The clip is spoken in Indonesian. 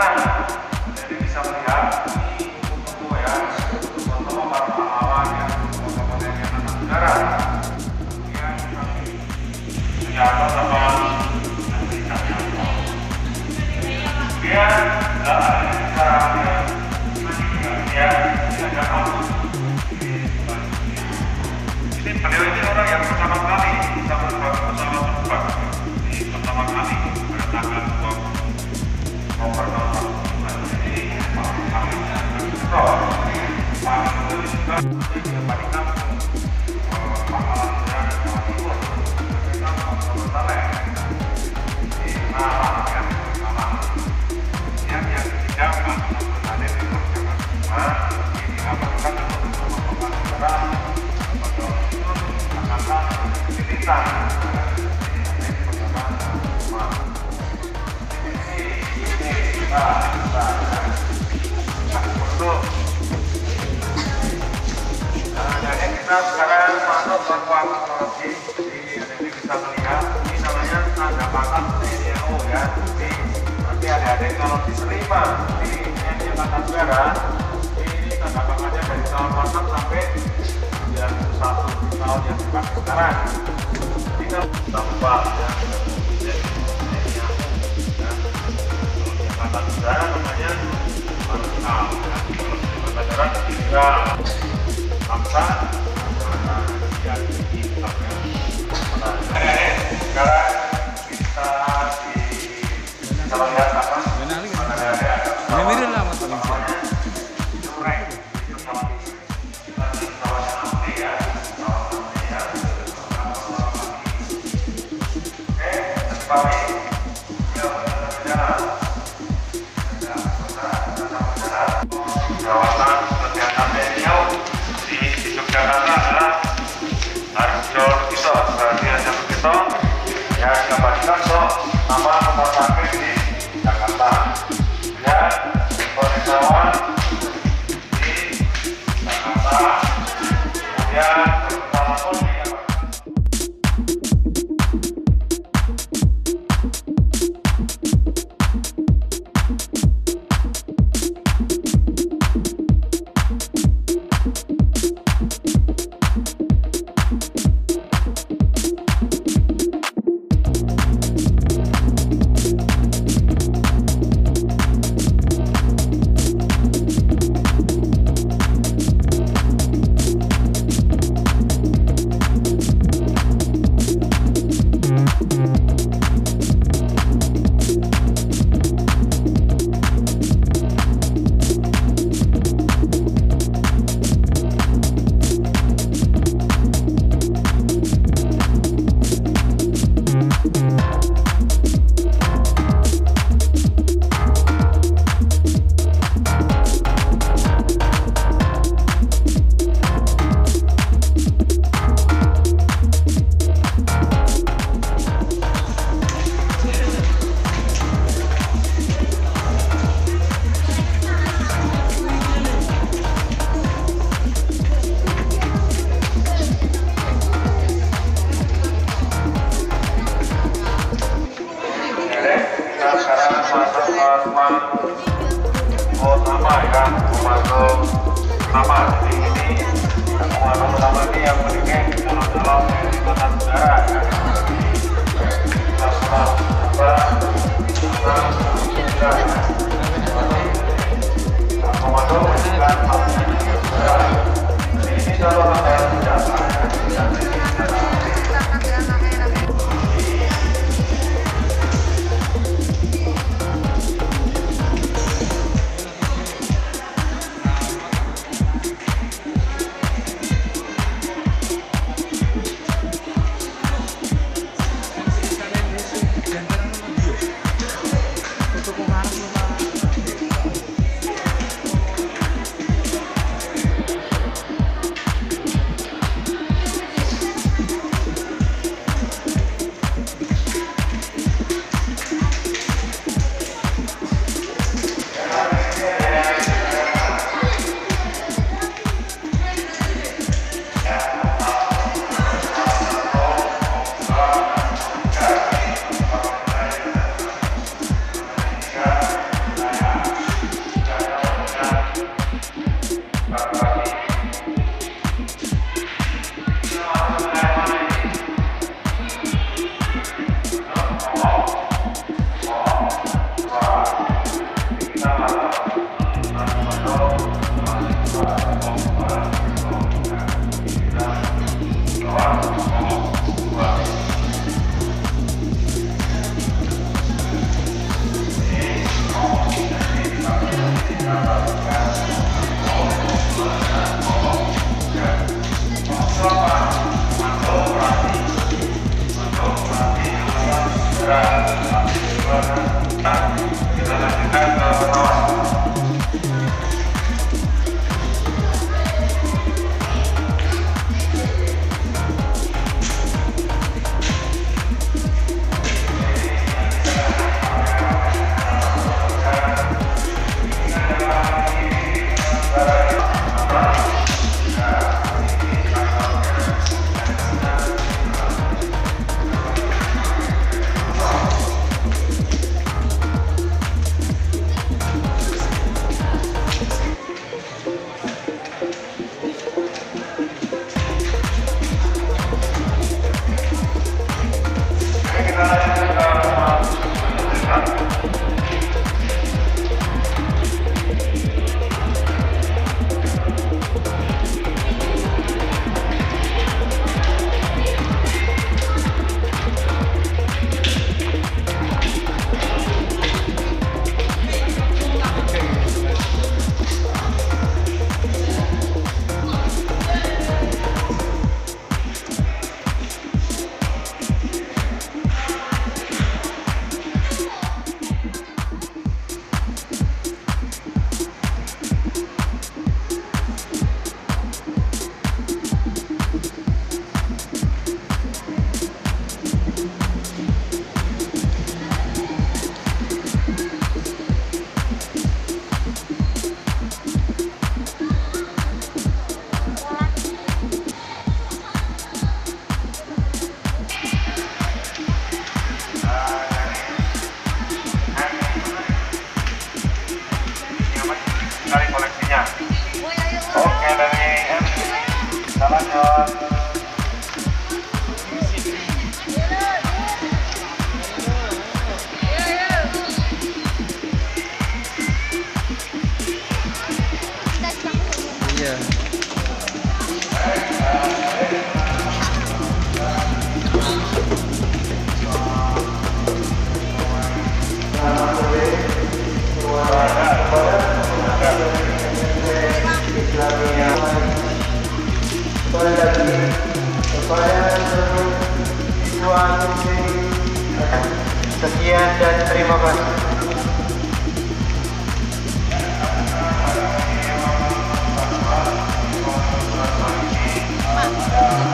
Bye. Kita sekarang masuk bantuan teknologi jadi ini bisa melihat ini namanya tanda batas TNO ya. Jadi nanti adik-adik kalau diterima di TNI Angkatan Udara. Ini tanda dari tahun 8 sampai 91 tahun yang dipakai sekarang. Kita tambah ya. Angkatan Udara namanya Marskal ya. Angkatan Udara tiga bangsa sekarang kita di lihat apa Ini lah di kawasan